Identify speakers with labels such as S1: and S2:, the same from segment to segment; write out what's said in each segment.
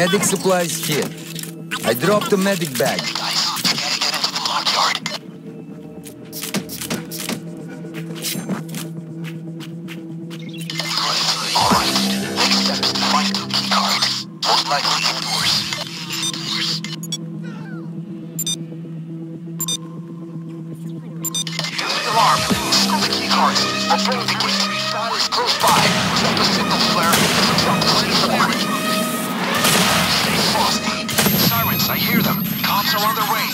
S1: Medic supplies here. I dropped the medic bag.
S2: Gotta into the key cards. Indoors. Use the alarm. The the gate. Fire is close by. Drop a signal flare. Cops are on their way.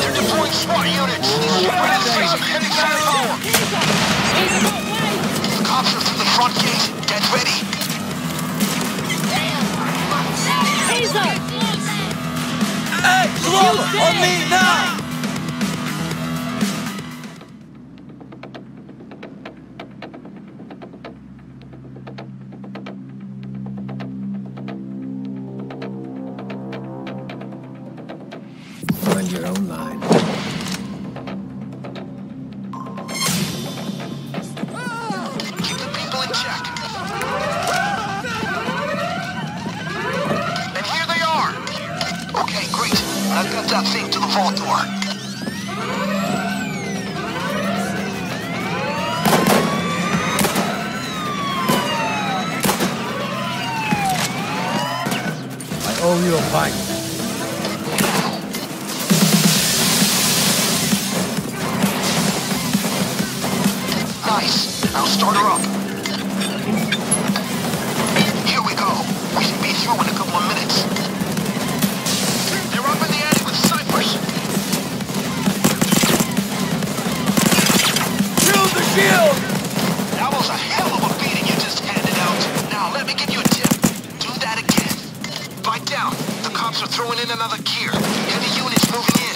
S2: They're deploying SWAT units. Ready to see some heavy firepower. Cops are through the front gate. Get ready.
S1: Hey, Glover, on me now! Find your own line.
S2: Keep the people in check. And here they are. Okay, great. I've got that thing to the vault door.
S1: I owe you a pint.
S2: Nice. Now start her up. Here we go. We should be through in a couple of minutes. They're up in the attic with snipers.
S1: Shield the shield!
S2: That was a hell of a beating you just handed out. Now, let me give you a tip. Do that again. Bite down. The cops are throwing in another gear. Heavy units moving in.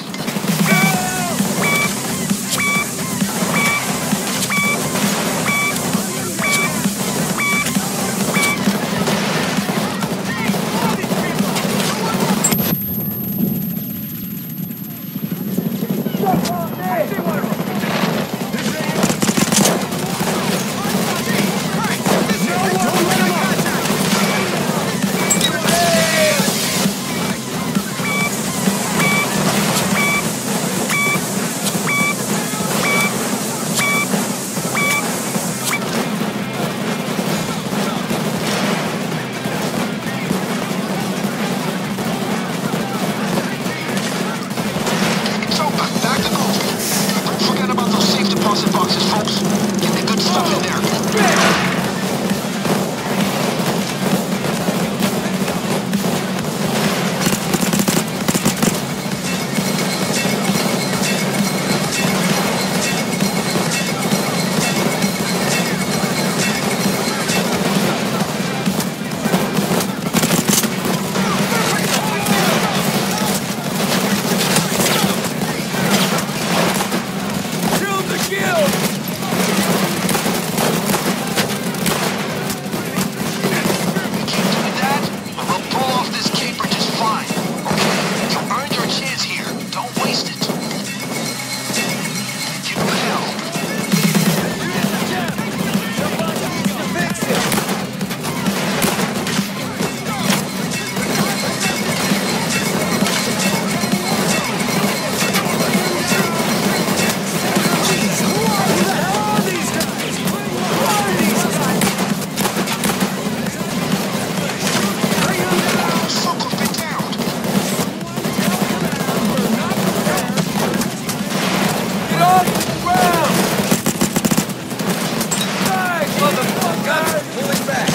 S1: Pulling back.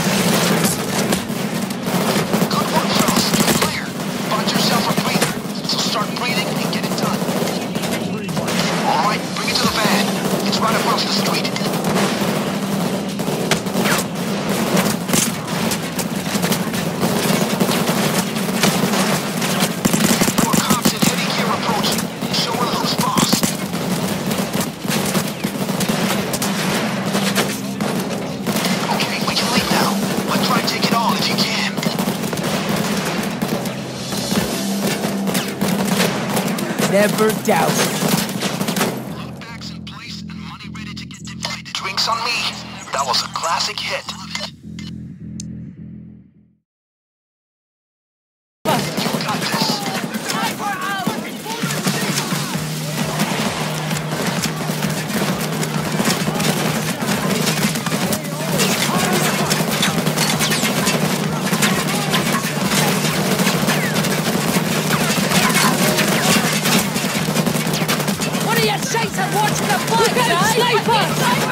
S2: Good work, fellas. You're clear. Find yourself a breather. So start breathing and get it done. All right, bring it to the van. It's right across the street. To get divided. Drinks on me. That was a classic hit. What are you? Watching the fight, You're!